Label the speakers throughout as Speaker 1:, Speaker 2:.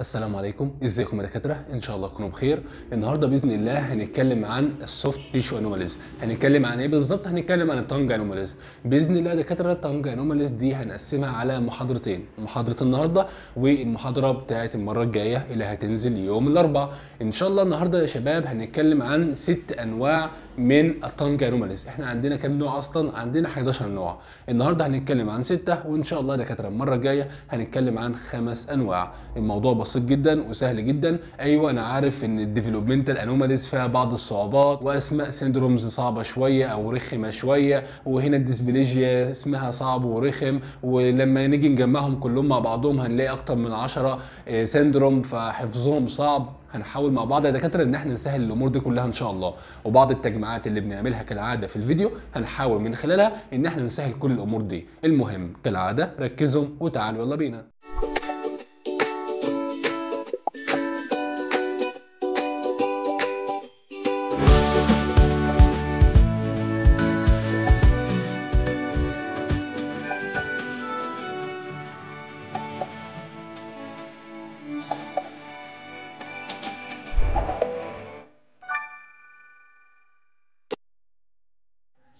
Speaker 1: السلام عليكم. إزيكم يا دكاترة؟ إن شاء الله تكونوا بخير. النهارده بإذن الله هنتكلم عن ال soft tissue anomalies هنتكلم عن إيه بالظبط؟ هنتكلم عن ال tongue anomalies بإذن الله يا دكاترة ال tongue anomalies دي هنقسمها على محاضرتين. محاضرة النهارده والمحاضرة بتاعه المرة الجاية اللي هتنزل يوم الأربعاء. إن شاء الله النهارده يا شباب هنتكلم عن ست أنواع من ال tongue anomalies إحنا عندنا كام نوع أصلا؟ عندنا 11 نوع. النهارده هنتكلم عن ستة وإن شاء الله دكاترة المرة الجاية هنتكلم عن خمس أنواع. الموضوع بسيط جدا وسهل جدا. أيوه أنا عارف إن ال developmental anomalies فيها بعض الصعوبات وأسماء syndromes صعبة شوية أو رخمة شوية وهنا ال dysplasia اسمها صعب ورخم ولما نيجي نجمعهم كلهم مع بعضهم هنلاقي أكتر من 10 سيندروم فحفظهم صعب. هنحاول مع بعض يا دكاترة إن إحنا نسهل الأمور دي كلها إن شاء الله. وبعض التجميعات اللي بنعملها كالعادة في الفيديو هنحاول من خلالها إن إحنا نسهل كل الأمور دي. المهم كالعادة ركزوا وتعالوا يلا بينا.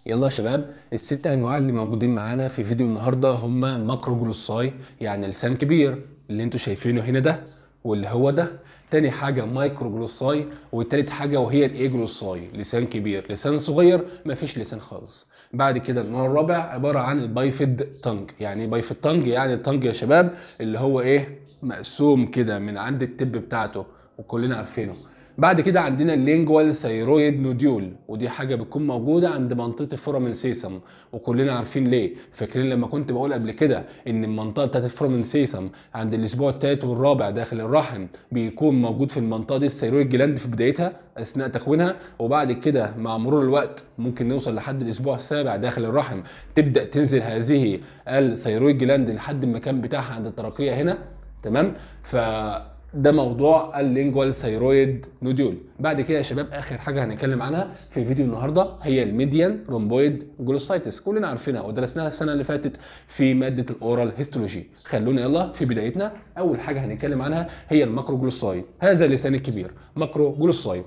Speaker 1: يلا يا شباب الست أنواع اللي موجودين معانا في فيديو النهارده هم macroglossia يعني لسان كبير اللي أنتوا شايفينه هنا ده واللي هو ده. تاني حاجة microglossia والتالت حاجة وهي ال aglossia لسان كبير. لسان صغير مفيش لسان خالص. بعد كده النوع الرابع عبارة عن ال bifid tongue يعني إيه bifid tongue يعني ال tongue يا شباب اللي هو إيه مقسوم كده من عند ال tip بتاعته وكلنا عارفينه. بعد كده عندنا ال lingual thyroid nodule ودي حاجة بتكون موجودة عند منطقة ال foramen cecum. وكلنا عارفين ليه. فاكرين لما كنت بقول قبل كده إن المنطقة بتاعت ال foramen cecum عند الأسبوع الثالث والرابع داخل الرحم بيكون موجود في المنطقة دي ال thyroid gland في بدايتها أثناء تكوينها. وبعد كده مع مرور الوقت ممكن نوصل لحد الأسبوع السابع داخل الرحم. تبدأ تنزل هذه ال thyroid gland لحد المكان بتاعها عند الترقوة هنا. تمام؟ ف ده موضوع ال lingual thyroid nodule. بعد كده يا شباب آخر حاجة هنتكلم عنها في فيديو النهارده هي ال median rhomboid glossitis. كلنا عارفينها ودرسناها السنة اللي فاتت في مادة ال oral histology. خلونا يلا في بدايتنا. أول حاجة هنتكلم عنها هي ال macroglossia هذا اللسان الكبير macroglossia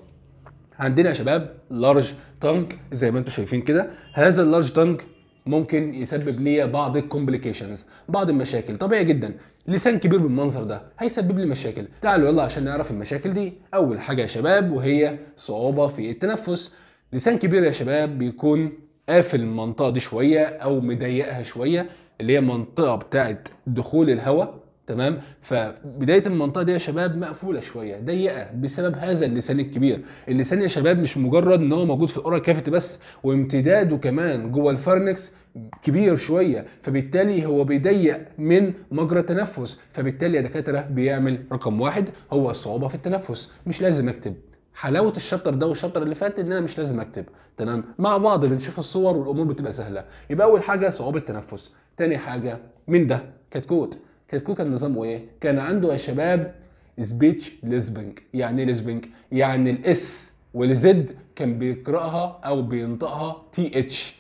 Speaker 1: عندنا يا شباب large tongue زي ما أنتم شايفين كده. هذا ال large tongue ممكن يسبب لي بعض ال complications بعض المشاكل. طبيعي جدا. لسان كبير بالمنظر ده هيسبب لي مشاكل. تعالوا يلا عشان نعرف المشاكل دي. أول حاجة يا شباب وهي صعوبة في التنفس. لسان كبير يا شباب بيكون قافل المنطقة دي شوية أو مضيقها شوية اللي هي منطقة بتاعة دخول الهواء. تمام؟ فبداية المنطقة دي يا شباب مقفولة شوية ضيقة بسبب هذا اللسان الكبير. اللسان يا شباب مش مجرد إن هو موجود في ال oral cavity بس وامتداده كمان جوه ال pharynx كبير شوية. فبالتالي هو بيضيق من مجرى التنفس. فبالتالي يا دكاترة بيعمل رقم واحد هو الصعوبه في التنفس. مش لازم أكتب. حلاوة ال chapter ده وال chapter اللي فات إن أنا مش لازم أكتب. تمام؟ مع بعض بنشوف الصور والأمور بتبقى سهلة. يبقى أول حاجة صعوبة التنفس. تاني حاجة من ده كتكوت. كتكوت كان نظامه إيه؟ كان عنده يا شباب speech lisping يعني إيه lisping يعني ال S وال Z كان بيقرأها أو بينطقها TH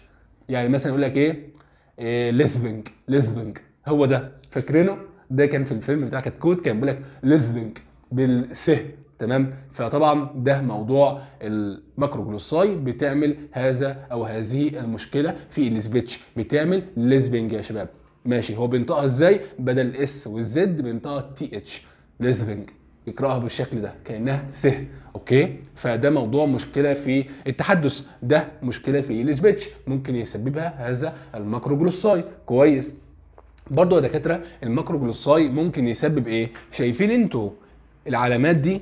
Speaker 1: يعني مثلا يقول لك إيه, إيه lisping lisping هو ده. فاكرينه؟ ده كان في الفيلم بتاع كتكوت كان بيقول لك lisping بال S تمام؟ فطبعا ده موضوع ال macroglossia بتعمل هذا أو هذه المشكلة في ال speech بتعمل lisping يا شباب. ماشي. هو بينطقها إزاي؟ بدل ال S وال Z بينطقها TH lisping يقرأها بالشكل ده. كأنها س. okay؟ فده موضوع مشكلة في التحدث. ده مشكلة في ال speech. ممكن يسببها هذا ال macroglossia كويس. برضو يا دكاترة ال macroglossia ممكن يسبب إيه؟ شايفين أنتوا العلامات دي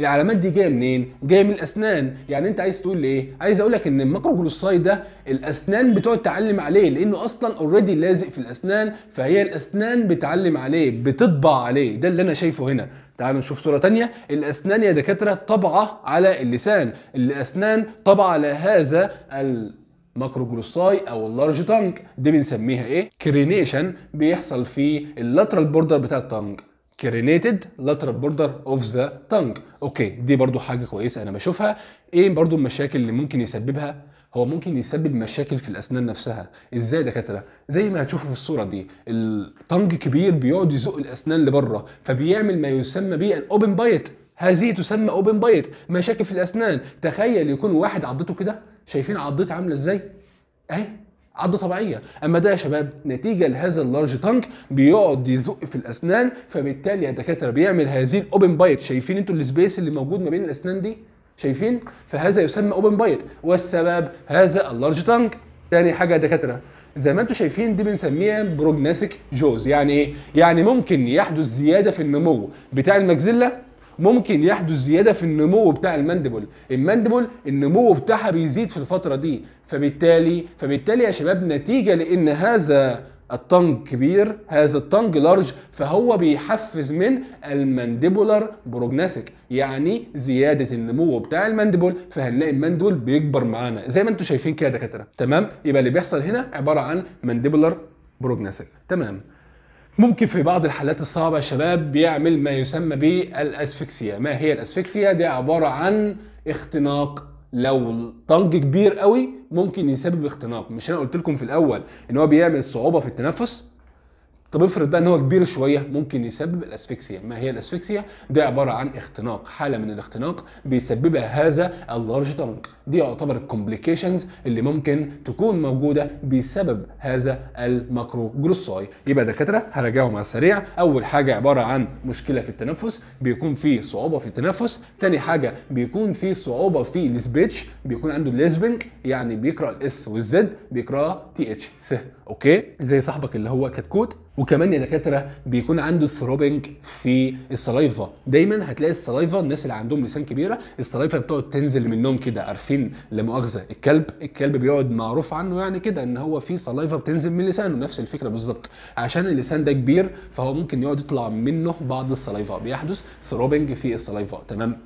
Speaker 1: العلامات دي جاية منين؟ جاية من الأسنان، يعني أنت عايز تقول إيه؟ عايز أقول لك إن ال macroglossia ده الأسنان بتقعد تعلم عليه لأنه أصلا already لازق في الأسنان فهي الأسنان بتعلم عليه بتطبع عليه ده اللي أنا شايفه هنا. تعالوا نشوف صورة تانية الأسنان يا دكاترة طبعة على اللسان، الأسنان طبعة على هذا macroglossia أو ال large tongue دي بنسميها إيه؟ crenation بيحصل في ال lateral border بتاع ال tongue crenated lateral border of the tongue. okay دي برضو حاجة كويسة أنا بشوفها. إيه برضو المشاكل اللي ممكن يسببها؟ هو ممكن يسبب مشاكل في الأسنان نفسها. إزاي دكاترة؟ زي ما هتشوفوا في الصورة دي ال tongue كبير بيقعد يزق الأسنان لبره فبيعمل ما يسمى به ال open bite هذه تسمى open bite مشاكل في الأسنان. تخيل يكون واحد عضته كده. شايفين عضتي عاملة إزاي؟ أهي. عضه طبيعية. أما ده يا شباب نتيجة لهذا ال large tongue بيقعد يزق في الأسنان فبالتالي يا دكاترة بيعمل هذه ال open bite. شايفين أنتوا ال space اللي موجود ما بين الأسنان دي؟ شايفين؟ فهذا يسمى open bite. والسبب هذا ال large tongue. تاني حاجة يا دكاترة زي ما أنتم شايفين دي بنسميها prognathic jaws يعني إيه؟ يعني ممكن يحدث زيادة في النمو بتاع ال maxilla ممكن يحدث زيادة في النمو بتاع ال mandible ال mandible النمو بتاعها بيزيد في الفترة دي. فبالتالي فبالتالي يا شباب نتيجة لإن هذا ال tongue كبير هذا ال tongue large فهو بيحفز من ال mandibular prognathic يعني زيادة النمو بتاع ال mandible. فهنلاقي ال mandible بيكبر معانا. زي ما أنتم شايفين كده يا دكاترة. تمام؟ يبقى اللي بيحصل هنا عبارة عن mandibular prognathic. تمام؟ ممكن في بعض الحالات الصعبة يا شباب بيعمل ما يسمى بال asphyxia. ما هي ال asphyxia؟ دي عبارة عن اختناق. لو tongue كبير قوي ممكن يسبب اختناق. مش أنا قلت لكم في الأول إن هو بيعمل صعوبة في التنفس؟ طب افرض بقى إن هو كبير شوية ممكن يسبب ال asphyxia. ما هي ال asphyxia؟ ده عبارة عن اختناق حالة من الاختناق بيسببها هذا ال large tongue دي يعتبر ال complications اللي ممكن تكون موجودة بسبب هذا ال macroglossia يبقى دكاترة هراجعهم على السريع. أول حاجة عبارة عن مشكلة في التنفس بيكون في صعوبة في التنفس. تاني حاجة بيكون في صعوبة في ال speech بيكون عنده ال lisping يعني بيقرأ ال S وال Z بيقرأ TH س okay؟ زي صاحبك اللي هو كتكوت وكمان يا دكاترة بيكون عنده dropping في ال saliva دايما هتلاقي ال saliva الناس اللي عندهم لسان كبيرة ال saliva بتقعد تنزل منهم كده عارفين؟ لا مؤاخذه الكلب الكلب بيقعد معروف عنه يعني كده إن هو في saliva بتنزل من لسانه. نفس الفكرة بالظبط. عشان اللسان ده كبير فهو ممكن يقعد يطلع منه بعض ال saliva بيحدث dropping في ال saliva تمام؟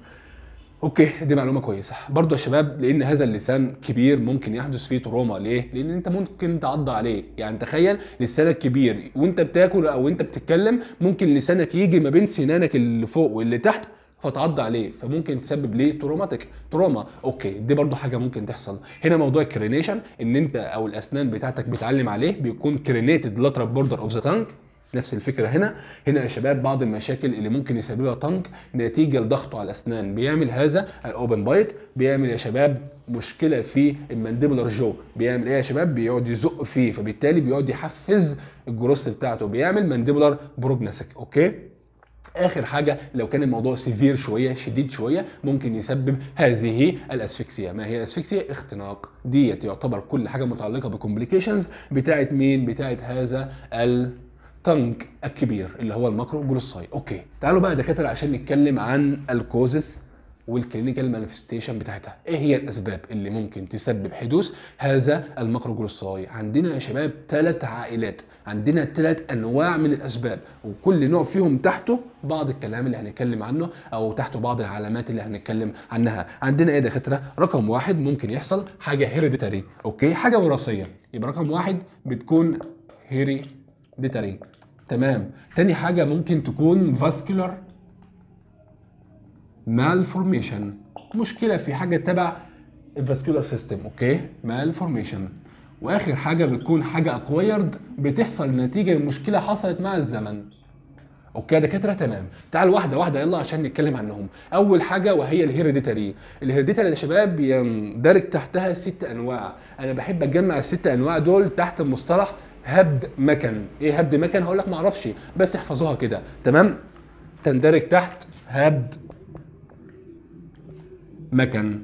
Speaker 1: okay دي معلومة كويسة. برضه يا شباب لأن هذا اللسان كبير ممكن يحدث فيه trauma. ليه؟ لأن أنت ممكن تعض عليه. يعني تخيل لسانك كبير وأنت بتاكل أو أنت بتتكلم ممكن لسانك يجي ما بين سنانك اللي فوق واللي تحت فتعض عليه. فممكن تسبب ليه؟ traumatic trauma. okay دي برضو حاجة ممكن تحصل. هنا موضوع ال crenation إن أنت أو الأسنان بتاعتك بتعلم عليه بيكون crenated lateral border of the tongue نفس الفكرة هنا. هنا يا شباب بعض المشاكل اللي ممكن يسببها tongue نتيجة لضغطه على الأسنان. بيعمل هذا ال open bite بيعمل يا شباب مشكلة في ال mandibular jaw. بيعمل إيه يا شباب؟ بيقعد يزق فيه فبالتالي بيقعد يحفز الجروس بتاعته. بيعمل mandibular prognathic okay؟ آخر حاجة لو كان الموضوع severe شوية شديد شوية ممكن يسبب هذه ال asphyxia ما هي ال asphyxia اختناق ديت. يعتبر كل حاجة متعلقة ب complications بتاعت مين؟ بتاعت هذا ال tongue الكبير اللي هو ال macroglossia okay تعالوا بقى دكاترة عشان نتكلم عن ال causes وال clinical manifestation بتاعتها. إيه هي الأسباب اللي ممكن تسبب حدوث؟ هذا ال macroglossia عندنا يا شباب ثلاث عائلات عندنا ثلاث أنواع من الأسباب وكل نوع فيهم تحته بعض الكلام اللي هنتكلم عنه أو تحته بعض العلامات اللي هنتكلم عنها. عندنا إيه يا دكاترة؟ رقم واحد ممكن يحصل حاجة hereditary okay حاجة وراثية. يبقى رقم واحد بتكون hereditary تمام. تاني حاجة ممكن تكون vascular malformation مشكلة في حاجة تبع ال vascular system okay؟ malformation وآخر حاجة بتكون حاجة acquired بتحصل نتيجة لمشكلة حصلت مع الزمن. okay؟ يا دكاترة تمام. تعال واحدة واحدة يلا عشان نتكلم عنهم. أول حاجة وهي ال hereditary ال hereditary يا شباب يندرج تحتها ست أنواع. أنا بحب أجمع الست أنواع دول تحت مصطلح هبد مكن. إيه هبد مكن؟ هقول لك ما أعرفش بس احفظوها كده. تمام؟ تندرج تحت هبد مكن.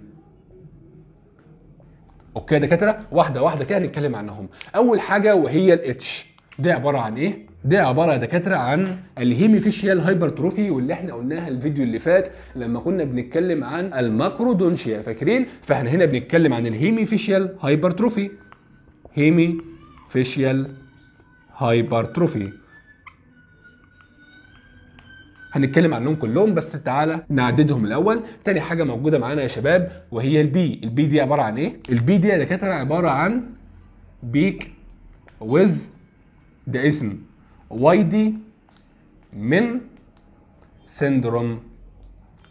Speaker 1: okay يا دكاترة؟ واحدة واحدة كده هنتكلم عنهم. أول حاجة وهي ال H دي عبارة عن إيه؟ دي عبارة يا دكاترة عن ال hemifacial hypertrophy واللي إحنا قلناها الفيديو اللي فات لما كنا بنتكلم عن ال macrodontia. فاكرين؟ فإحنا هنا بنتكلم عن ال hemifacial hypertrophy. hemifacial hypertrophy هنتكلم عنهم كلهم بس تعالى نعددهم الأول. تاني حاجة موجودة معانا يا شباب وهي ال B ال B دي عبارة عن إيه؟ ال B دي يا دكاترة عبارة عن Beckwith ده اسم واي دي من سيندروم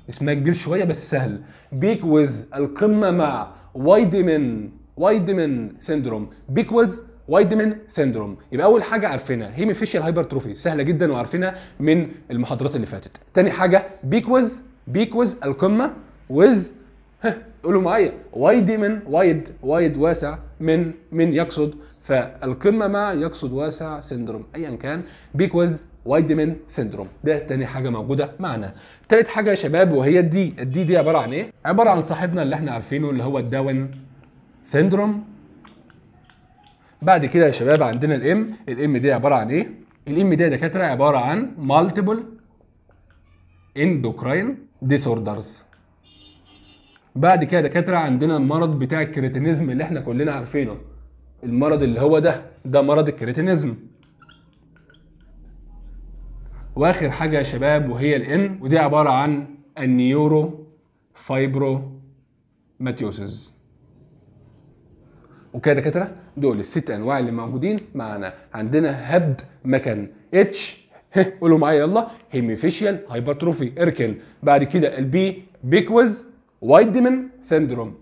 Speaker 1: اسمها كبير شوية بس سهل. بيك وذ القمة مع واي دي من وايدمان سيندروم بيكوز وايدمان سيندروم يبقى أول حاجة عارفينها. هيميفيشيال هايبرتروفي سهلة جدا وعارفينها من المحاضرات اللي فاتت. تاني حاجة بيكوز بيكوز القمة وذ قولوا معايا. وايد من وايد وايد واسع من من يقصد. فالقمة مع يقصد واسع syndrome ايا كان. Beckwith Wiedemann syndrome ده تاني حاجة موجودة معنا. تالت حاجة يا شباب وهي ال D. ال D دي عبارة عن إيه؟ عبارة عن صاحبنا اللي إحنا عارفينه اللي هو ال Down syndrome بعد كده يا شباب عندنا ال M ال M دي عبارة عن إيه؟ ال M دي يا دكاترة عبارة عن multiple endocrine disorders بعد كده يا دكاترة عندنا المرض بتاع ال cretinism اللي إحنا كلنا عارفينه. المرض اللي هو ده ده مرض ال cretinism. وآخر حاجة يا شباب وهي ال N ودي عبارة عن ال neurofibromatosis وكده دكاترة؟ دول الست أنواع اللي موجودين معانا عندنا هبد مكان H قولوا معايا يلا. hemifacial hypertrophy إركن. بعد كده ال B Beckwith-Wiedemann syndrome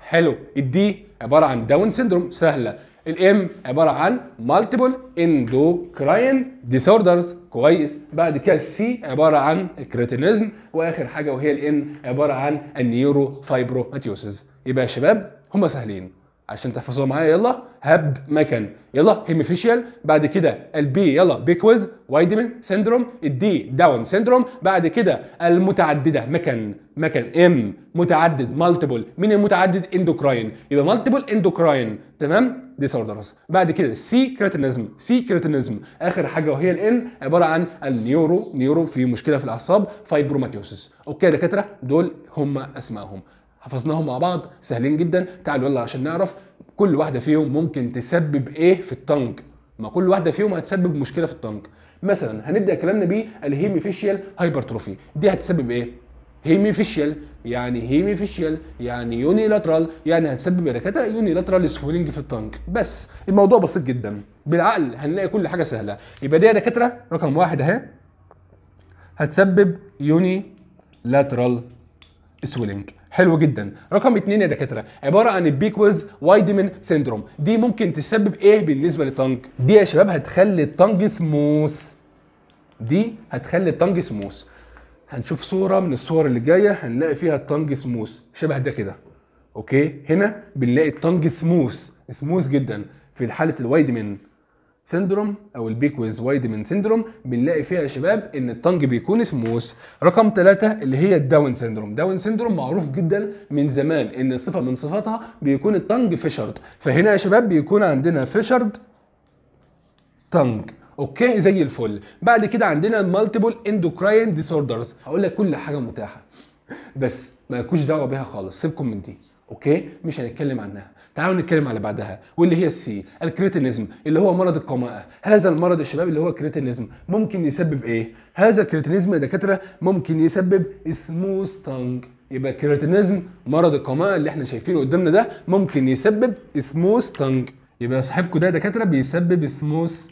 Speaker 1: حلو. ال D عبارة عن Down syndrome سهلة. ال M عبارة عن multiple endocrine disorders كويس. بعد كده ال C عبارة عن ال cretinism وآخر حاجة وهي ال N عبارة عن ال neurofibromatosis يبقى يا شباب هم سهلين. عشان تحفظوها معايا. يلا هبد مكان يلا hemifacial بعد كده ال B يلا Beckwith-Wiedemann syndrome ال D Down syndrome بعد كده المتعددة. مكان مكان M متعدد. multiple مين المتعدد؟ endocrine يبقى multiple endocrine تمام؟ disorders بعد كده C cretinism. C cretinism. آخر حاجة وهي ال N عبارة عن ال neuro neuro. في مشكلة في الأعصاب. fibromatosis okay يا دكاترة؟ دول هم أسمائهم. حفظناهم مع بعض سهلين جدا. تعالوا يلا عشان نعرف كل واحدة فيهم ممكن تسبب إيه في ال tongue ما كل واحدة فيهم هتسبب مشكلة في ال tongue مثلا هنبدأ كلامنا بيه ال hemifacial hypertrophy. دي هتسبب إيه؟ hemifacial يعني hemifacial يعني unilateral يعني هتسبب يا دكاتره unilateral swelling في ال tongue بس الموضوع بسيط جدا. بالعقل هنلاقي كل حاجة سهلة. يبقى دي يا دكاتره رقم واحد أهي. هتسبب unilateral swelling حلو جدا. رقم اتنين يا دكاترة عبارة عن ال Beckwith-Wiedemann syndrome. دي ممكن تسبب إيه بالنسبة لل tongue دي يا شباب هتخلي ال tongue smooth. دي هتخلي ال tongue smooth. هنشوف صورة من الصور اللي جاية هنلاقي فيها ال tongue smooth. شبه ده كده. okay؟ هنا بنلاقي ال tongue smooth. smooth جدا في حالة ال Wiedemann. syndrome أو ال Beckwith-Wiedemann syndrome بنلاقي فيها يا شباب إن ال tongue بيكون smooth رقم ثلاثة اللي هي ال Down syndrome Down syndrome معروف جدا من زمان إن صفة من صفاتها بيكون ال tongue fissured فهنا يا شباب بيكون عندنا fissured tongue okay زي الفل. بعد كده عندنا ال multiple endocrine disorders هقول لك كل حاجة متاحة. بس ما لكوش دعوة بيها خالص. سيبكم من دي. Okay؟ مش هنتكلم عنها. تعالوا نتكلم على بعدها واللي هي ال C ال cretinism اللي هو مرض القماءه هذا المرض يا شباب اللي هو cretinism. ممكن يسبب إيه؟ هذا ال cretinism يا دكاترة ممكن يسبب smooth tongue يبقى cretinism مرض القماءه اللي إحنا شايفينه قدامنا ده ممكن يسبب smooth tongue يبقى صاحبكم ده دكاترة بيسبب smooth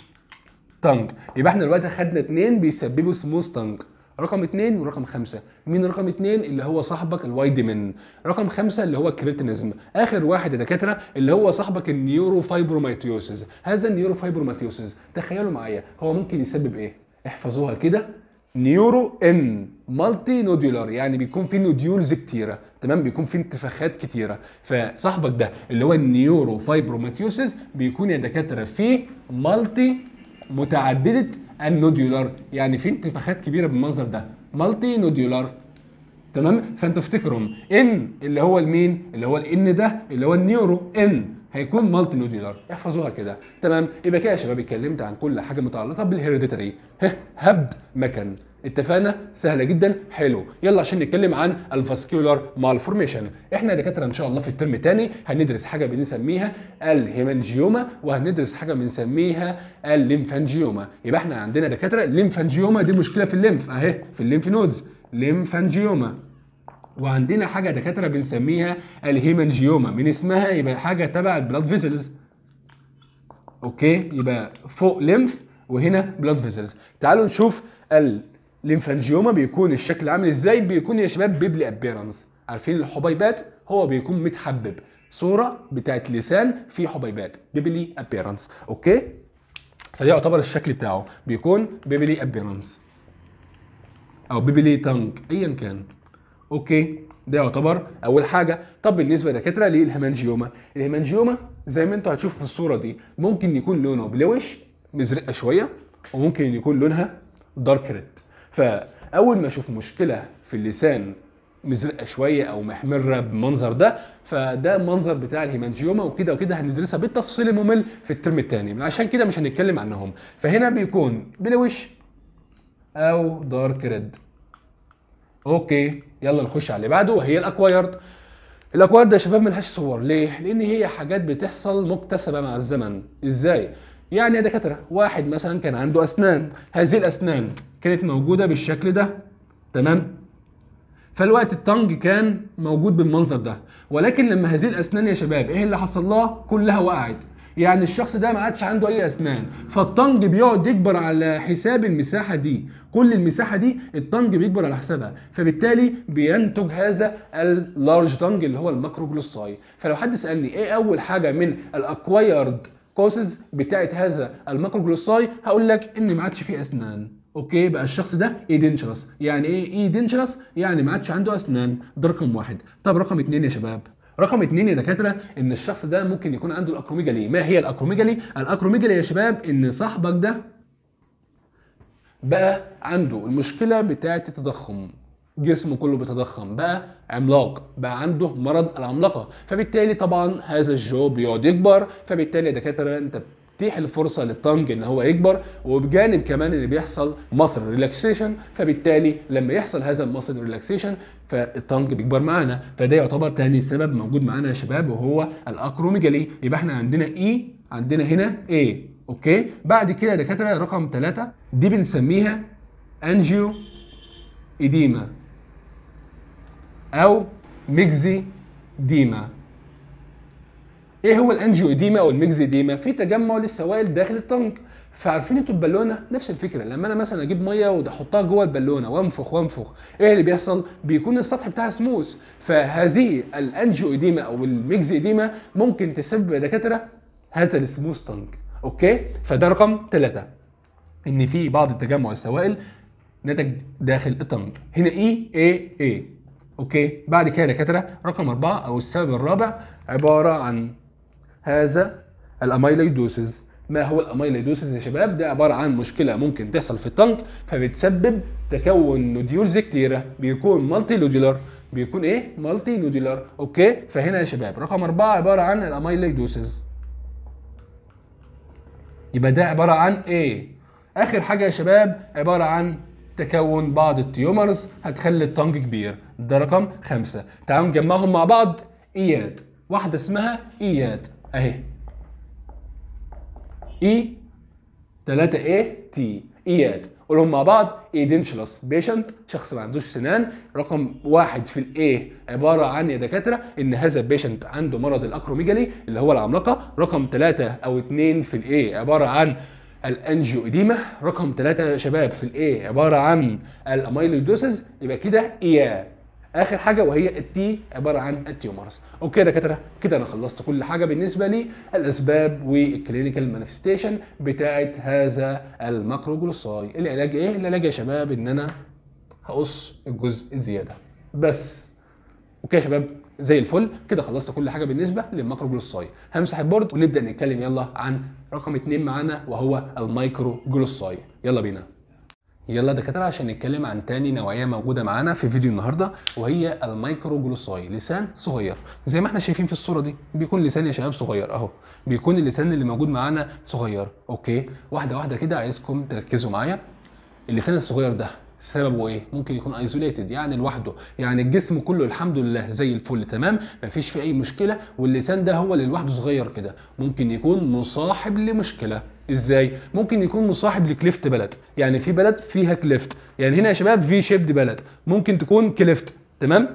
Speaker 1: tongue يبقى إحنا دلوقتي خدنا اتنين بيسببوا smooth tongue رقم اتنين ورقم خمسة. مين رقم اتنين؟ اللي هو صاحبك ال Wiedemann رقم خمسة اللي هو ال cretinism آخر واحد يا دكاترة اللي هو صاحبك ال neurofibromatosis هذا ال neurofibromatosis تخيلوا معايا هو ممكن يسبب إيه؟ احفظوها كده. neuro N. multi nodular يعني بيكون في nodules كتيرة. تمام؟ بيكون في انتفاخات كتيرة. فصاحبك ده اللي هو ال neurofibromatosis بيكون يا دكاترة فيه multi متعددة ال nodular. يعني في انتفاخات كبيرة بالمنظر ده. multi nodular تمام؟ فانتوا افتكروا ان اللي هو المين اللي هو ال N ده اللي هو ال neuro N هيكون multi nodular احفظوها كده. تمام؟ يبقى كده يا شباب اتكلمت عن كل حاجة متعلقة بال hereditary هبد مكن اتفقنا؟ سهلة جدا. حلو. يلا عشان نتكلم عن ال vascular malformation. إحنا دكاترة إن شاء الله في ال term الثاني هندرس حاجة بنسميها ال hemangioma وهندرس حاجة بنسميها ال lymphangioma. يبقى إحنا عندنا دكاترة ال lymphangioma دي مشكلة في ال lymph. أهي في ال lymph nodes lymphangioma. وعندنا حاجة دكاترة بنسميها ال hemangioma من اسمها يبقى حاجة تبع ال blood vessels okay؟ يبقى فوق lymph وهنا blood vessels تعالوا نشوف ال lymphangioma بيكون الشكل عامل إزاي. بيكون يا شباب pebbly appearance عارفين الحبيبات؟ هو بيكون متحبب. صورة بتاعت لسان فيه حبيبات. pebbly appearance okay؟ فده يعتبر الشكل بتاعه. بيكون pebbly appearance أو pebbly tongue ايا كان. okay. ده يعتبر أول حاجة. طب بالنسبة لدكاترة لل hemangioma ال hemangioma زي ما أنتوا هتشوفوا في الصورة دي ممكن يكون لونه bluish مزرقة شوية وممكن يكون لونها dark red فأول ما أشوف مشكلة في اللسان مزرقة شوية أو محمرة بالمنظر ده فده المنظر بتاع ال hemangioma وكده وكده هندرسها بالتفصيل الممل في ال term الثاني عشان كده مش هنتكلم عنهم. فهنا بيكون bluish أو dark red okay يلا نخش على اللي بعده وهي ال acquired. ال acquired يا شباب ملهاش صور. ليه؟ لأن هي حاجات بتحصل مكتسبة مع الزمن. إزاي؟ يعني يا دكاترة واحد مثلا كان عنده أسنان. هذه الأسنان كانت موجودة بالشكل ده. تمام؟ فالوقت ال tongue كان موجود بالمنظر ده. ولكن لما هذه الأسنان يا شباب إيه اللي حصل لها؟ كلها وقعت. يعني الشخص ده ما عادش عنده أي أسنان. فال tongue بيقعد يكبر على حساب المساحة دي. كل المساحة دي ال tongue بيكبر على حسابها. فبالتالي بينتج هذا ال large tongue اللي هو ال macroglossia فلو حد سألني إيه أول حاجة من ال acquired causes بتاعت هذا ال macroglossia هقول لك إن ما عادش فيه أسنان. okay؟ بقى الشخص ده edentulous يعني إيه edentulous يعني ما عادش عنده أسنان. ده رقم واحد. طب رقم اتنين يا شباب. رقم اتنين يا دكاترة إن الشخص ده ممكن يكون عنده ال acromegaly ما هي ال acromegaly ال acromegaly يا شباب؟ إن صاحبك ده بقى عنده المشكلة بتاعة التضخم. جسمه كله بيتضخم بقى عملاق بقى عنده مرض العملاقة. فبالتالي طبعا هذا ال jaw بيقعد يكبر. فبالتالي يا دكاترة أنت بتتيح الفرصة لل tongue إن هو يكبر وبجانب كمان إن بيحصل muscle relaxation فبالتالي لما يحصل هذا ال muscle relaxation فال tongue بيكبر معانا. فده يعتبر تاني سبب موجود معانا يا شباب وهو ال acromegaly يبقى إحنا عندنا E عندنا هنا A okay؟ بعد كده يا دكاترة رقم ثلاثة دي بنسميها angioedema أو myxe dema إيه هو ال angioedema أو ال myxedema في تجمع للسوائل داخل ال tongue فعارفين أنتوا البالونة؟ نفس الفكرة. لما أنا مثلا أجيب مية وأحطها جوه البالونة وأنفخ وأنفخ إيه اللي بيحصل؟ بيكون السطح بتاعها سموث. فهذه ال angioedema أو ال myxedema ممكن تسبب يا دكاترة هذا ال smooth tongue okay؟ فده رقم ثلاثة إن في بعض التجمع السوائل نتج داخل ال tongue هنا E A A okay؟ بعد كده يا دكاترة رقم أربعة أو السبب الرابع عبارة عن هذا ال amyloidosis ما هو ال amyloidosis يا شباب؟ ده عبارة عن مشكلة ممكن تحصل في ال tongue فبتسبب تكون nodules كتيره بيكون multinodular بيكون إيه؟ multinodular okay؟ فهنا يا شباب رقم أربعة عبارة عن ال amyloidosis يبقى ده عبارة عن إيه؟ آخر حاجة يا شباب عبارة عن تكون بعض ال tumors هتخلي ال tongue كبير. ده رقم خمسة. تعالوا نجمعهم مع بعض. ايات واحدة اسمها ايات اهي. E 3 A T ايات قولهم مع بعض. edentulous patient شخص ما عندوش سنان. رقم واحد في ال A عبارة عن يا دكاترة إن هذا ال patient عنده مرض ال acromegaly اللي هو العملاقة. رقم ثلاثة أو اثنين في ال A عبارة عن ال angioedema رقم ثلاثة يا شباب في ال A عبارة عن ال amyloidosis يبقى كده ايا آخر حاجة وهي ال T عبارة عن ال tumors. okay يا دكاترة كده أنا خلصت كل حاجة بالنسبة لي. الأسباب وال clinical manifestation بتاعه هذا ال macroglossia العلاج إيه؟ العلاج يا شباب إن أنا هقص الجزء الزياده بس. okay يا شباب زي الفل. كده خلصت كل حاجة بالنسبة لل macroglossia همسح ال board ونبدأ نتكلم يلا عن رقم اتنين معانا وهو ال microglossia يلا بينا. يلا دكاترة عشان نتكلم عن تاني نوعية موجودة معانا في فيديو النهارده وهي ال microglossia لسان صغير. زي ما إحنا شايفين في الصورة دي بيكون لسان يا شباب صغير اهو. بيكون اللسان اللي موجود معانا صغير okay؟ واحدة واحدة كده عايزكم تركزوا معايا. اللسان الصغير ده سببه إيه؟ ممكن يكون isolated يعني لوحده، يعني الجسم كله الحمد لله زي الفل تمام، مفيش فيه أي مشكلة. واللسان ده هو اللي لوحده صغير كده، ممكن يكون مصاحب لمشكلة، إزاي؟ ممكن يكون مصاحب ل cleft palate، يعني في palate فيها cleft، يعني هنا يا شباب V-shaped palate، ممكن تكون cleft، تمام؟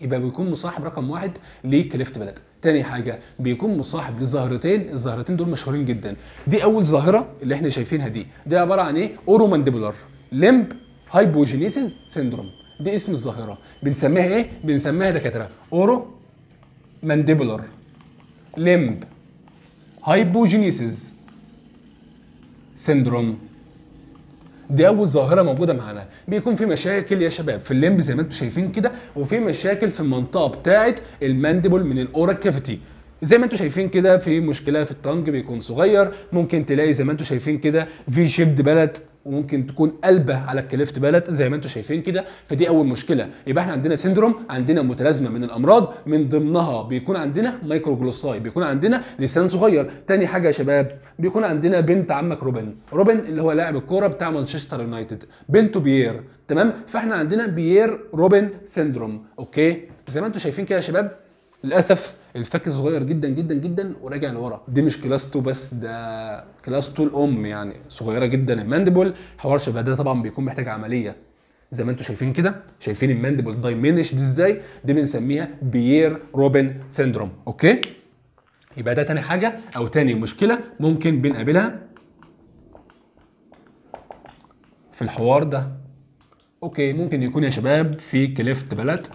Speaker 1: يبقى بيكون مصاحب رقم واحد ل cleft palate. تاني حاجة بيكون مصاحب لظاهرتين الظاهرتين دول مشهورين جدا. دي أول ظاهرة اللي إحنا شايفينها دي. دي عبارة عن إيه؟ oromandibular. limb hypogenesis syndrome. دي اسم الظاهرة. بنسميها إيه؟ بنسميها دكاترة. oromandibular limb hypogenesis. syndrome دي أول ظاهرة موجودة معانا. بيكون في مشاكل يا شباب في ال limb زي ما أنتم شايفين كده وفي مشاكل في المنطقة بتاعه ال mandible من ال oral cavity زي ما أنتم شايفين كده في مشكلة في ال tongue بيكون صغير. ممكن تلاقي زي ما أنتم شايفين كده V-shaped palate وممكن تكون قلبة على ال cleft palate زي ما أنتم شايفين كده. فدي أول مشكلة. يبقى إحنا عندنا syndrome عندنا متلازمة من الأمراض من ضمنها بيكون عندنا microglossia بيكون عندنا لسان صغير. تاني حاجة يا شباب بيكون عندنا بنت عمك روبن. روبن اللي هو لاعب الكورة بتاع مانشستر يونايتد. بنته بيير. تمام؟ فاحنا عندنا Pierre Robin syndrome okay؟ زي ما أنتم شايفين كده يا شباب للأسف الفك صغير جدا جدا جدا وراجع لورا. دي مش class 2 بس ده class 2 الأم يعني صغيرة جدا. ال mandible حوار شبه ده طبعا بيكون محتاج عملية. زي ما أنتم شايفين كده شايفين ال mandible dimension دي إزاي؟ دي بنسميها Pierre Robin syndrome okay؟ يبقى ده تاني حاجة أو تاني مشكلة ممكن بنقابلها في الحوار ده. okay ممكن يكون يا شباب في cleft palate.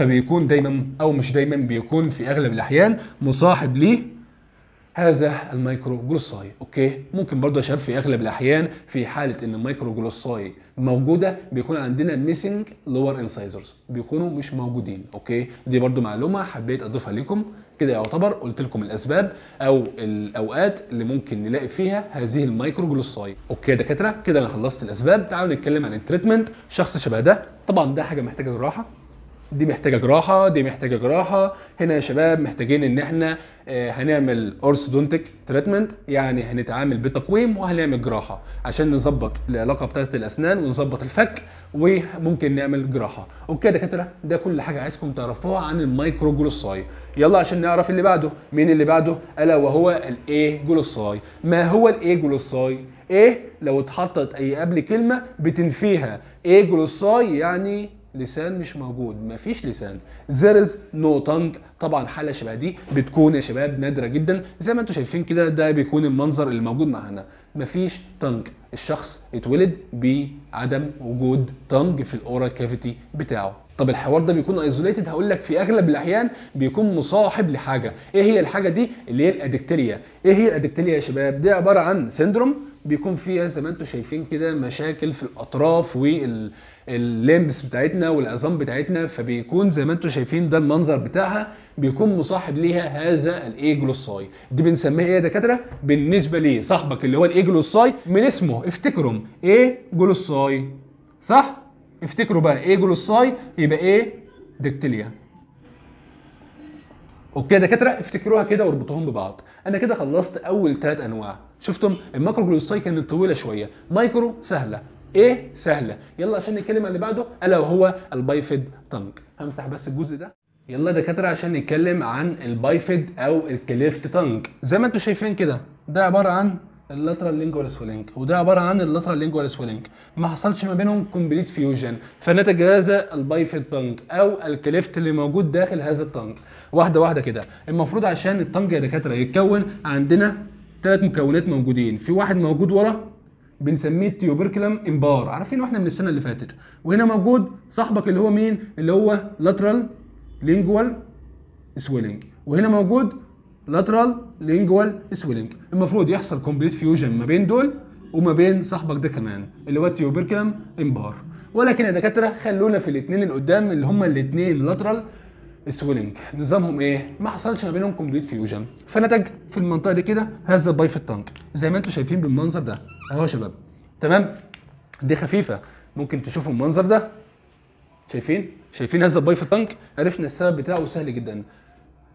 Speaker 1: فبيكون دايما أو مش دايما بيكون في أغلب الأحيان مصاحب ليه هذا ال microglossia okay؟ ممكن برضه يا شباب في أغلب الأحيان في حالة إن ال microglossia موجودة بيكون عندنا missing lower incisors بيكونوا مش موجودين أوكي؟ دي برضه معلومة حبيت أضيفها لكم. كده يعتبر قلت لكم الأسباب أو الأوقات اللي ممكن نلاقي فيها هذه ال microglossia okay يا دكاترة؟ كده أنا خلصت الأسباب. تعالوا نتكلم عن ال treatment شخص شبه ده طبعا ده حاجة محتاجة جراحة. دي محتاجة جراحة دي محتاجة جراحة. هنا يا شباب محتاجين إن إحنا آه، هنعمل orthodontic treatment يعني هنتعامل بتقويم وهنعمل جراحة عشان نظبط العلاقة بتاعه الأسنان ونظبط الفك وممكن نعمل جراحة. Okay يا دكاترة؟ ده كل حاجة عايزكم تعرفوها عن ال microglossia يلا عشان نعرف اللي بعده. مين اللي بعده؟ ألا وهو ال aglossia. ما هو ال aglossia؟ A؟ لو اتحطت A قبل كلمة بتنفيها. aglossia يعني لسان مش موجود مفيش لسان. There is no tongue. طبعا حالة شبه دي بتكون يا شباب نادرة جدا. زي ما أنتم شايفين كده ده بيكون المنظر اللي موجود معانا. مفيش tongue الشخص اتولد بعدم وجود tongue في ال oral cavity بتاعه. طب الحوار ده بيكون isolated هقول لك في أغلب الأحيان بيكون مصاحب لحاجة. إيه هي الحاجة دي؟ اللي هي ال adactylia. إيه هي ال adactylia يا شباب؟ دي عبارة عن syndrome بيكون فيها زي ما أنتم شايفين كده مشاكل في الأطراف وال limbs بتاعتنا والعظام بتاعتنا فبيكون زي ما أنتم شايفين ده المنظر بتاعها بيكون مصاحب ليها هذا ال aglossia دي بنسميها إيه يا دكاترة؟ بالنسبة ليه صاحبك اللي هو ال aglossia من اسمه افتكرهم. aglossia صح؟ افتكروا بقى aglossia يبقى adactylia. Okay يا دكاترة افتكروها كده واربطوهم ببعض. أنا كده خلصت أول ثلاث أنواع. شفتم؟ ال macroglossia كانت طويلة شوية. مايكرو سهلة. A سهلة. يلا عشان نتكلم عن اللي بعده ألا وهو ال bifid tongue همسح بس الجزء ده. يلا دكاترة عشان نتكلم عن ال bifid أو ال cleft tongue زي ما أنتم شايفين كده ده عبارة عن ال lateral lingual swelling وده عبارة عن ال lateral lingual swelling ما حصلش ما بينهم complete fusion فنتج هذا ال bifid tongue أو ال cleft اللي موجود داخل هذا ال tongue واحدة واحدة كده. المفروض عشان ال tongue يا دكاترة يتكون عندنا ثلاث مكونات موجودين. في واحد موجود ورا بنسميه ال tuberculum impar. عارفين وإحنا من السنة اللي فاتت. وهنا موجود صاحبك اللي هو مين؟ اللي هو lateral lingual swelling وهنا موجود lateral lingual swelling المفروض يحصل complete fusion ما بين دول وما بين صاحبك ده كمان اللي هو ال tuberculum impar ولكن يا دكاترة خلونا في الاثنين اللي قدام اللي هما الاثنين lateral swelling نظامهم إيه؟ ما حصلش ما بينهم complete fusion فنتج في المنطقة دي كده هذا ال bifid tongue زي ما أنتم شايفين بالمنظر ده. أهو يا شباب. تمام؟ دي خفيفة. ممكن تشوفوا المنظر ده. شايفين؟ شايفين هذا ال bifid tongue عرفنا السبب بتاعه سهل جدا.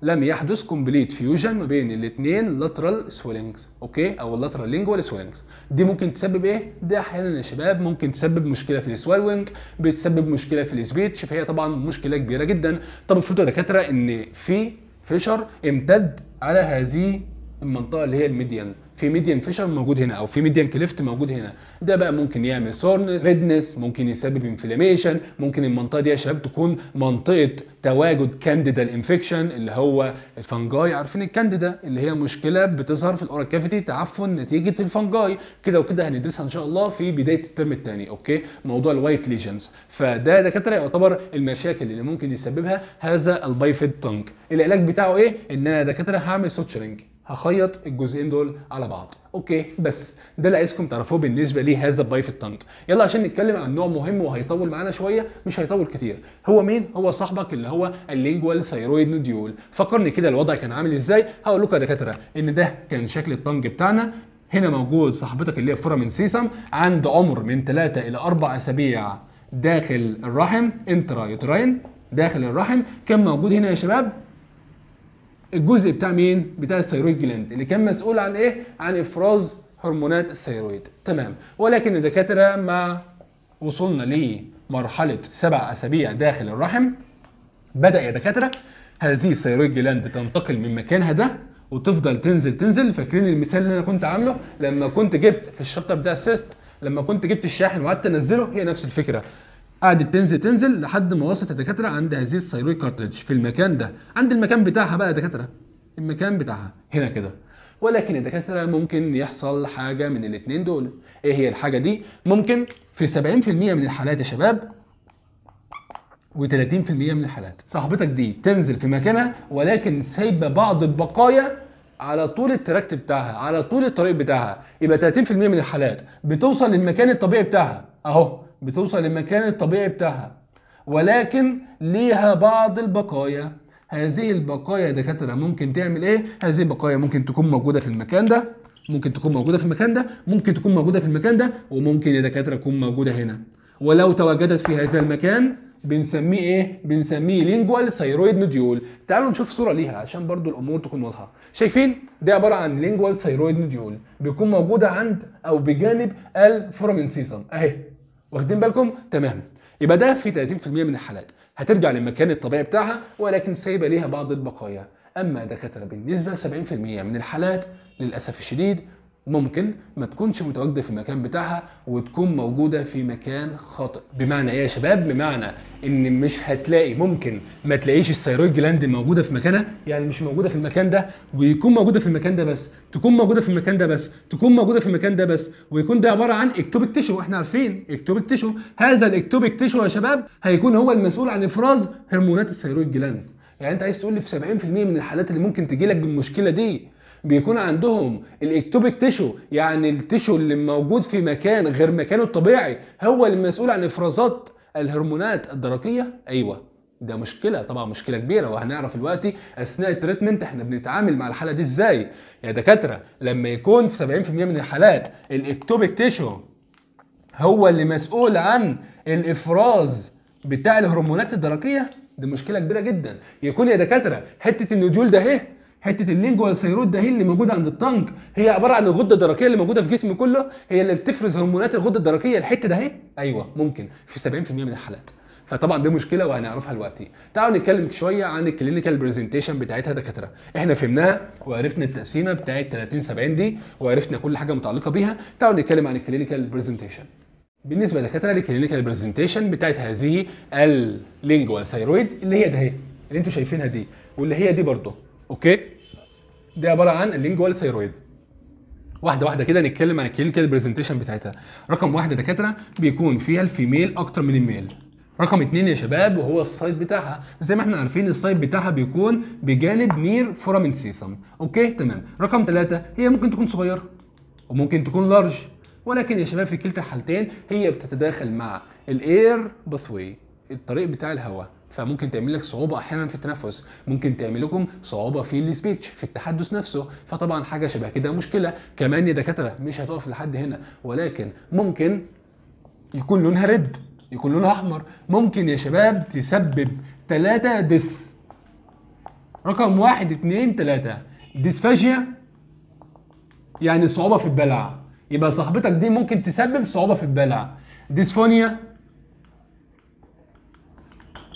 Speaker 1: لم يحدث complete fusion ما بين الاثنين lateral swellings okay؟ أو ال lateral lingual swellings دي ممكن تسبب إيه؟ ده أحيانا يا شباب ممكن تسبب مشكلة في ال swallowing بتسبب مشكلة في ال speech فهي طبعا مشكلة كبيرة جدا. طب افرضوا يا دكاترة إن في fissure امتد على هذه المنطقة اللي هي ال median. في median fissure موجود هنا أو في median cleft موجود هنا. ده بقى ممكن يعمل soreness redness ممكن يسبب inflammation ممكن المنطقة دي يا شباب تكون منطقة تواجد candida infection اللي هو ال fungi. عارفين الكانديدا اللي هي مشكلة بتظهر في ال oral cavity تعفن نتيجة ال fungi. كده وكده هندرسها إن شاء الله في بداية الترم الثاني okay؟ موضوع ال white lesions فده دكاترة يعتبر المشاكل اللي ممكن يسببها هذا ال bifid tongue العلاج بتاعه إيه؟ إن أنا دكاترة هعمل suturing هخيط الجزئين دول على بعض. okay بس ده اللي عايزكم تعرفوه بالنسبة لهذا ال bifid tongue يلا عشان نتكلم عن نوع مهم وهيطول معانا شوية مش هيطول كتير. هو مين؟ هو صاحبك اللي هو ال lingual thyroid nodule فكرني كده الوضع كان عامل إزاي. هقول لكم يا دكاترة إن ده كان شكل ال tongue بتاعنا. هنا موجود صاحبتك اللي هي foramen cecum عند عمر من 3 إلى 4 أسابيع داخل الرحم intrauterine داخل الرحم. كان موجود هنا يا شباب؟ الجزء بتاع مين؟ بتاع ال thyroid gland اللي كان مسؤول عن إيه؟ عن إفراز هرمونات ال thyroid. تمام. ولكن الدكاترة مع وصولنا لمرحلة سبع أسابيع داخل الرحم. بدأ يا دكاترة هذه ال thyroid gland تنتقل من مكانها ده وتفضل تنزل تنزل. فاكرين المثال اللي أنا كنت عامله؟ لما كنت جبت في ال chapter بتاع ال cyst لما كنت جبت الشاحن وقعدت أنزله هي نفس الفكرة. قعدت تنزل تنزل لحد ما وصلت الدكاتره عند هذه ال thyroid cartilage في المكان ده. عند المكان بتاعها بقى يا دكاترة. المكان بتاعها هنا كده. ولكن الدكاتره ممكن يحصل حاجة من الاثنين دول. إيه هي الحاجة دي؟ ممكن في 70% من الحالات يا شباب و30% من الحالات. صاحبتك دي تنزل في مكانها ولكن سايبة بعض البقايا على طول التراكت بتاعها على طول الطريق بتاعها. يبقى 30% من الحالات. بتوصل للمكان الطبيعي بتاعها. أهو. بتوصل للمكان الطبيعي بتاعها. ولكن ليها بعض البقايا. هذه البقايا يا دكاترة ممكن تعمل إيه؟ هذه البقايا ممكن تكون موجودة في المكان ده ممكن تكون موجودة في المكان ده ممكن تكون موجودة في المكان ده وممكن يا دكاترة تكون موجودة هنا. ولو تواجدت في هذا المكان بنسميه إيه؟ بنسميه lingual thyroid nodule تعالوا نشوف صورة ليها عشان برضو الأمور تكون واضحة. شايفين؟ ده عبارة عن lingual thyroid nodule بيكون موجودة عند أو بجانب ال foramen cecum أهي. واخدين بالكم؟ تمام. يبقى ده في 30% من الحالات. هترجع للمكان الطبيعي بتاعها ولكن سايبة ليها بعض البقايا. أما دكاترة بالنسبة ل 70% من الحالات للأسف الشديد ممكن ما تكونش متواجدة في المكان بتاعها وتكون موجودة في مكان خاطئ. بمعنى إيه يا شباب؟ بمعنى إن مش هتلاقي ممكن ما تلاقيش ال thyroid gland موجودة في مكانها يعني مش موجودة في المكان ده ويكون موجودة في المكان ده بس تكون موجودة في المكان ده بس تكون موجودة في المكان ده بس ويكون ده عبارة عن ectopic tissue. إحنا عارفين ectopic tissue. هذا ال ectopic tissue يا شباب هيكون هو المسؤول عن إفراز هرمونات ال thyroid gland. يعني أنت عايز تقول لي في 70% من الحالات اللي ممكن تجي لك بالمشكلة دي بيكون عندهم ال ectopic tissue يعني ال tissue اللي موجود في مكان غير مكانه الطبيعي هو المسؤول عن إفرازات الهرمونات الدرقية. أيوه ده مشكلة طبعا مشكلة كبيرة وهنعرف دلوقتي أثناء ال treatment إحنا بنتعامل مع الحالة دي إزاي. يا دكاترة لما يكون في 70% من الحالات ال ectopic tissue هو اللي مسؤول عن الإفراز بتاع الهرمونات الدرقية دي مشكلة كبيرة جدا. يكون يا دكاترة حتة ال nodule ده اهي حتة ال lingual thyroid ده هي اللي موجودة عند ال tongue هي عبارة عن الغدة الدرقية اللي موجودة في جسمي كله. هي اللي بتفرز هرمونات الغدة الدرقية. الحتة ده اهي. أيوه. ممكن. في 70% من الحالات. فطبعا دي مشكلة وهنعرفها دلوقتي. تعالوا نتكلم شوية عن ال clinical presentation بتاعتها دكاترة. إحنا فهمناها وعرفنا التقسيمة بتاعت 30 70 دي وعرفنا كل حاجة متعلقة بيها. تعالوا نتكلم عن ال clinical presentation بالنسبة لدكاتره ال clinical presentation بتاعت هذه ال lingual thyroid اللي هي ده اهي اللي أنتوا شايفينها دي واللي هي دي برضه. okay؟ دي عبارة عن ال lingual thyroid واحدة واحدة كده نتكلم عن ال clinical presentation بتاعتها. رقم واحد دكاترة بيكون فيها ال female أكتر من ال male. رقم اتنين يا شباب وهو ال site بتاعها. زي ما إحنا عارفين ال site بتاعها بيكون بجانب near foramen cecum okay؟ تمام. رقم ثلاثة هي ممكن تكون صغيره وممكن تكون large ولكن يا شباب في كلتا الحالتين هي بتتداخل مع ال air passway الطريق بتاع الهواء. فممكن تعمل لك صعوبة أحيانا في التنفس ممكن تعمل لكم صعوبة في ال speech في التحدث نفسه. فطبعا حاجة شبه كده مشكلة. كمان يا دكاترة مش هتقف لحد هنا. ولكن ممكن يكون لونها red يكون لونها أحمر. ممكن يا شباب تسبب ثلاثة dys. رقم واحد اتنين تلاتة. dysphagia يعني صعوبة في البلع. يبقى صاحبتك دي ممكن تسبب صعوبة في البلع. dysphonia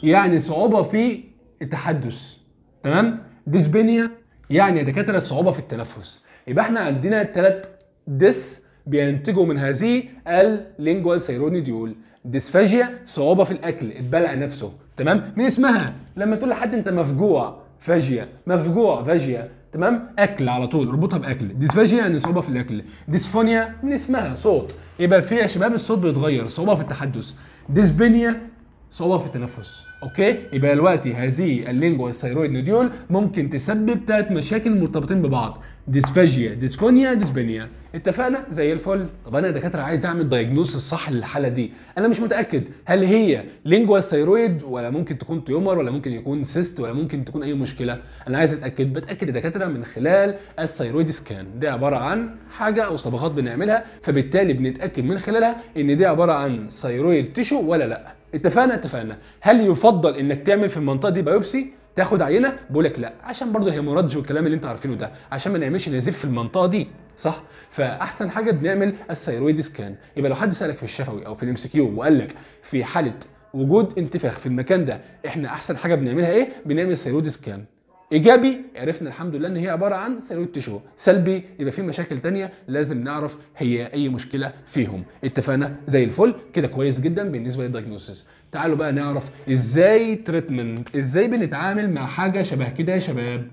Speaker 1: يعني صعوبة في التحدث تمام؟ dyspnea يعني يا دكاترة صعوبة في التنفس. يبقى إحنا عندنا ثلاث dys بينتجوا من هذه ال lingual thyroid nodule dysphagia صعوبة في الأكل البلع نفسه تمام؟ من اسمها؟ لما تقول لحد انت مفجوع phagia مفجوع phagia تمام؟ أكل على طول اربطها بأكل. dysphagia يعني صعوبة في الأكل. dysphonia من اسمها صوت. يبقى في يا شباب الصوت بيتغير صعوبة في التحدث. dyspnea صعوبه في التنفس okay؟ يبقى دلوقتي هذه ال lingual thyroid nodule ممكن تسبب ثلاث مشاكل مرتبطين ببعض dysphagia dysphonia dyspnea. اتفقنا؟ زي الفل. طب أنا يا دكاترة عايز أعمل diagnosis الصح للحالة دي. أنا مش متأكد هل هي lingual thyroid ولا ممكن تكون tumor ولا ممكن يكون cyst ولا ممكن تكون أي مشكلة. أنا عايز أتأكد. بتأكد يا دكاترة من خلال ال thyroid scan دي عبارة عن حاجة أو صبغات بنعملها فبالتالي بنتأكد من خلالها إن دي عبارة عن thyroid tissue ولا لأ. اتفقنا؟ اتفقنا. هل يفضل إنك تعمل في المنطقة دي biopsy تاخد عينة؟ بقول لك لا. عشان برضه hemorrhage والكلام اللي أنتوا عارفينه ده. عشان ما نعملش نزيف في المنطقة دي صح؟ فأحسن حاجة بنعمل ال thyroid scan يبقى لو حد سألك في الشفوي أو في ال MCQ وقال لك في حالة وجود انتفاخ في المكان ده إحنا أحسن حاجة بنعملها إيه؟ بنعمل thyroid scan إيجابي عرفنا الحمد لله إن هي عبارة عن thyroid tissue سلبي يبقى في مشاكل تانية لازم نعرف هي أي مشكلة فيهم. اتفقنا؟ زي الفل. كده كويس جدا بالنسبة لل diagnosis. تعالوا بقى نعرف إزاي treatment إزاي بنتعامل مع حاجة شبه كده يا شباب.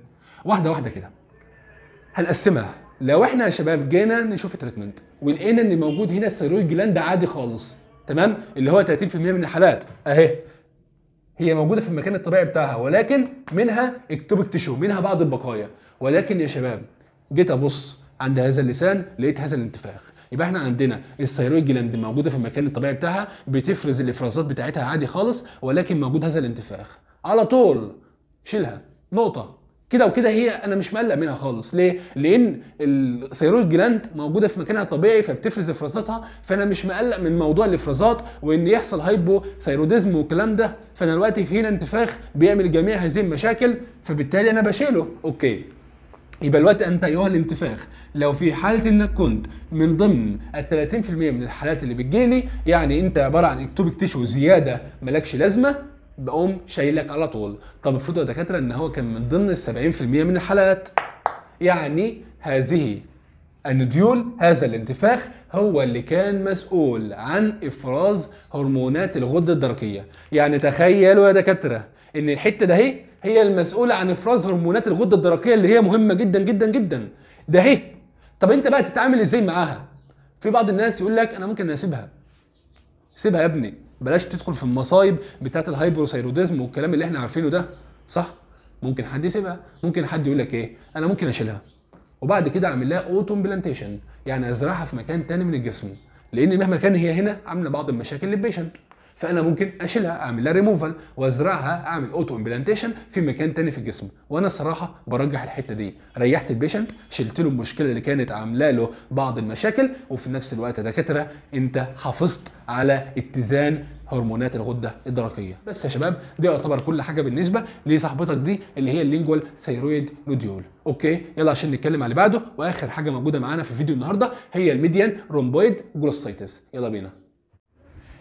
Speaker 1: واحدة واحدة كده. هنقسمها. لو إحنا يا شباب جينا نشوف treatment ولقينا إن موجود هنا ال thyroid gland عادي خالص تمام؟ اللي هو 30% من الحالات. أهي. هي موجودة في المكان الطبيعي بتاعها ولكن منها ectopic tissue منها بعض البقايا. ولكن يا شباب جيت أبص عند هذا اللسان لقيت هذا الانتفاخ. يبقى إحنا عندنا ال thyroid gland موجودة في المكان الطبيعي بتاعها بتفرز الإفرازات بتاعتها عادي خالص ولكن موجود هذا الانتفاخ. على طول شيلها. نقطة. كده وكده هي أنا مش مقلق منها خالص. ليه؟ لأن ال thyroid gland موجودة في مكانها الطبيعي فبتفرز إفرازاتها. فأنا مش مقلق من موضوع الإفرازات وإن يحصل hypothyroidism والكلام ده. فأنا دلوقتي في هنا انتفاخ بيعمل جميع هذه المشاكل فبالتالي أنا بشيله. okay. يبقى الوقت أنت أيها الانتفاخ. لو في حالة إنك كنت من ضمن ال 30% من الحالات اللي بتجيلي يعني أنت عبارة عن ectopic tissue زيادة مالكش لازمة بقوم شايلك على طول. طب افرضوا يا دكاترة إن هو كان من ضمن ال 70% من الحالات يعني هذه النديول هذا الانتفاخ هو اللي كان مسؤول عن إفراز هرمونات الغدة الدرقية. يعني تخيلوا يا دكاترة إن الحتة ده هي هي المسؤولة عن إفراز هرمونات الغدة الدرقية اللي هي مهمة جدا جدا جدا. ده هي طب أنت بقى تتعامل إزاي معاها؟ في بعض الناس يقول لك أنا ممكن أسيبها. سيبها يا ابني. بلاش تدخل في المصايب بتاعت ال hyperthyroidism والكلام اللي إحنا عارفينه ده صح؟ ممكن حد يسيبها ممكن حد يقول لك إيه؟ أنا ممكن أشيلها. وبعد كده أعمل لها auto implantation يعني أزرعها في مكان تاني من الجسم. لأن مهما كان هي هنا عاملة بعض المشاكل لل patient فأنا ممكن أشيلها أعمل لها ريموفال وأزرعها أعمل auto implantation في مكان تاني في الجسم. وأنا الصراحه برجح الحتة دي. ريحت ال patient شلت له المشكلة اللي كانت عاملة له بعض المشاكل وفي نفس الوقت يا دكاترة أنت حافظت على اتزان هرمونات الغدة الدرقية. بس يا شباب دي يعتبر كل حاجة بالنسبة لصاحبتك دي اللي هي ال lingual thyroid nodule okay؟ يلا عشان نتكلم على اللي بعده. وآخر حاجة موجودة معانا في فيديو النهارده هي ال median rhomboid glossitis يلا بينا.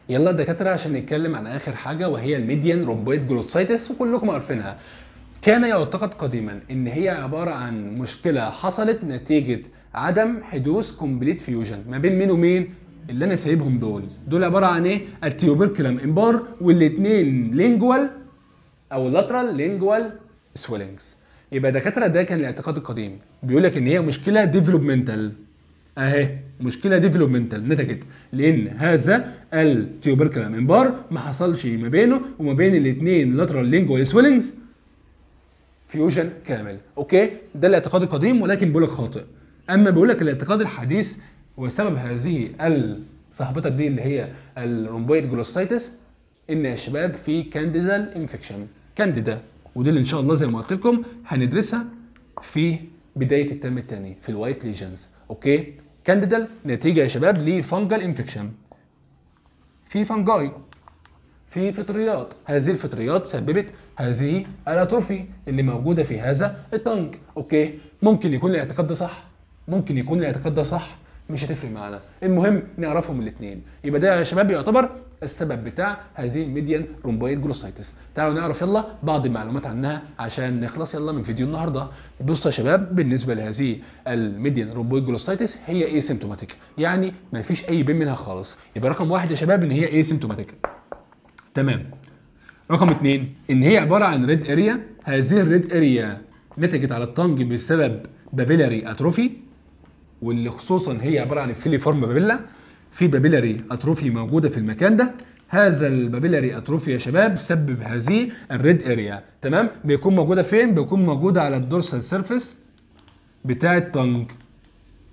Speaker 1: يلا دكاترة عشان نتكلم عن آخر حاجة وهي ال median rhomboid glossitis وكلكم عارفينها. كان يعتقد قديما إن هي عبارة عن مشكلة حصلت نتيجة عدم حدوث complete fusion ما بين مين ومين اللي أنا سايبهم دول. دول عبارة عن إيه؟ ال tuberculum impar والاثنين lingual أو lateral lingual swellings يبقى دكاترة ده كان الاعتقاد القديم. بيقول لك إن هي مشكلة developmental أهي مشكلة developmental نتجت لأن هذا ال tuberculum impar ما حصلش ما بينه وما بين الاثنين lateral lingual swellings fusion كامل. okay؟ ده الاعتقاد القديم ولكن بيقول لك خاطئ. أما بيقول لك الاعتقاد الحديث وسبب هذه صاحبتك دي اللي هي ال rhomboid glossitis إن يا شباب في candidal infection candida ودي اللي إن شاء الله زي ما قلت لكم هندرسها في بداية ال term الثاني في ال white lesions okay؟ candidal نتيجة يا شباب ل fungal infection. في fungi في فطريات. هذه الفطريات سببت هذه ال atrophy اللي موجودة في هذا ال tongue okay؟ ممكن يكون الاعتقاد ده صح. ممكن يكون الاعتقاد ده صح. مش هتفرق معانا المهم نعرفهم الاثنين يبقى ده يا شباب يعتبر السبب بتاع هذه ال median rhomboid glossitis تعالوا نعرف يلا بعض المعلومات عنها عشان نخلص يلا من فيديو النهارده. بصوا يا شباب بالنسبة لهذه ال median rhomboid glossitis هي asymptomatic يعني ما فيش أي pain منها خالص. يبقى رقم واحد يا شباب إن هي asymptomatic تمام. رقم اثنين إن هي عبارة عن red area هذه ال red area نتجت على ال tongue بسبب papillary atrophy واللي خصوصا هي عبارة عن ال filiform papilla في papillary atrophy موجودة في المكان ده. هذا ال papillary atrophy يا شباب سبب هذه ال red area تمام؟ بيكون موجودة فين؟ بيكون موجودة على ال dorsal surface بتاع ال tongue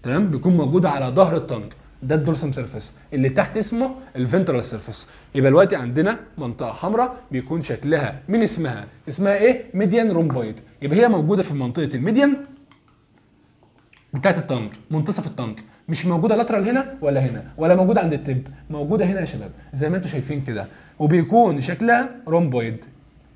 Speaker 1: تمام؟ بيكون موجودة على ظهر ال tongue ده ال dorsum surface. اللي تحت اسمه ال ventral surface. يبقى دلوقتي عندنا منطقة حمراء بيكون شكلها من اسمها. اسمها إيه؟ median rhomboid. يبقى هي موجودة في منطقة ال median بتاعت ال tongue منتصف ال tongue مش موجودة lateral هنا ولا هنا ولا موجودة عند ال tip موجودة هنا يا شباب. زي ما أنتم شايفين كده. وبيكون شكلها rhomboid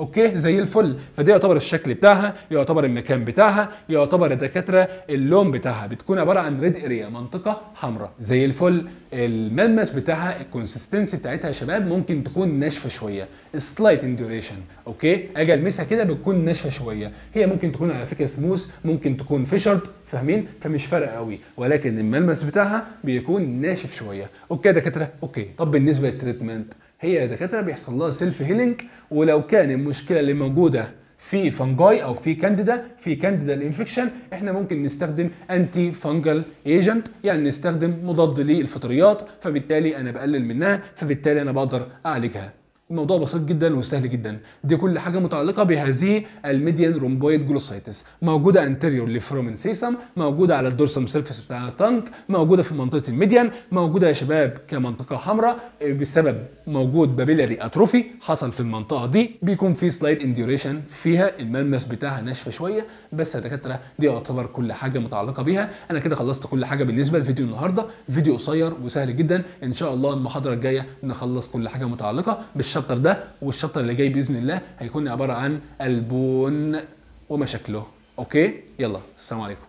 Speaker 1: okay؟ زي الفل. فدي يعتبر الشكل بتاعها يعتبر المكان بتاعها يعتبر الدكاترة اللون بتاعها. بتكون عبارة عن red area منطقة حمراء. زي الفل. الملمس بتاعها ال consistency بتاعتها يا شباب ممكن تكون ناشفة شوية. slight induration okay؟ أجي المسها كده بتكون ناشفة شوية. هي ممكن تكون على فكرة سموث ممكن تكون fissured فاهمين؟ فمش فارقة قوي. ولكن الملمس بتاعها بيكون ناشف شوية. okay يا دكاترة؟ okay. طب بالنسبة لل treatment هي يا دكاترة بيحصل لها self healing ولو كان المشكلة اللي موجودة في fungi أو في كانديدا في candidal infection إحنا ممكن نستخدم antifungal agent يعني نستخدم مضاد للفطريات فبالتالي أنا بقلل منها فبالتالي أنا بقدر أعالجها. الموضوع بسيط جدا وسهل جدا. دي كل حاجة متعلقة بهذه ال median rhomboid glossitis. موجودة anterior ل foramen cecum موجودة على ال dorsum surface بتاع ال tongue موجودة في منطقة ال median موجودة يا شباب كمنطقة حمراء. بسبب موجود papillary atrophy حصل في المنطقة دي بيكون في slight induration فيها الملمس بتاعها ناشفة شوية. بس يا دكاترة دي يعتبر كل حاجة متعلقة بيها. أنا كده خلصت كل حاجة بالنسبة لفيديو النهارده. فيديو قصير وسهل جدا. إن شاء الله المحاضرة الجاية نخلص كل حاجة متعلقة بالش ال chapter ده وال chapter اللي جاي بإذن الله هيكون عبارة عن ال bone ومشاكله. okay؟ يلا السلام عليكم.